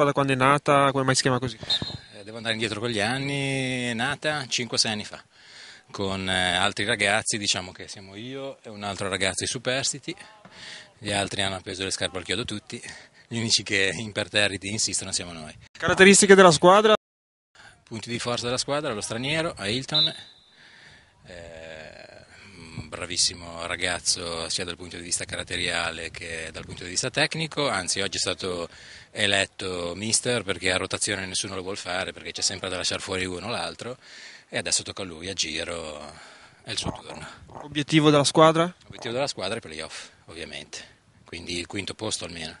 squadra quando è nata, come mai si chiama così? Eh, devo andare indietro con gli anni, è nata 5-6 anni fa, con eh, altri ragazzi, diciamo che siamo io e un altro ragazzo i superstiti, gli altri hanno appeso le scarpe al chiodo tutti, gli unici che imperterriti insistono siamo noi. Caratteristiche della squadra? Punti di forza della squadra, lo straniero, Ailton, eh, bravissimo ragazzo sia dal punto di vista caratteriale che dal punto di vista tecnico, anzi oggi è stato eletto mister perché a rotazione nessuno lo vuole fare perché c'è sempre da lasciare fuori uno o l'altro e adesso tocca a lui a giro, è il suo turno. Obiettivo della squadra? L'obiettivo della squadra è playoff ovviamente, quindi il quinto posto almeno.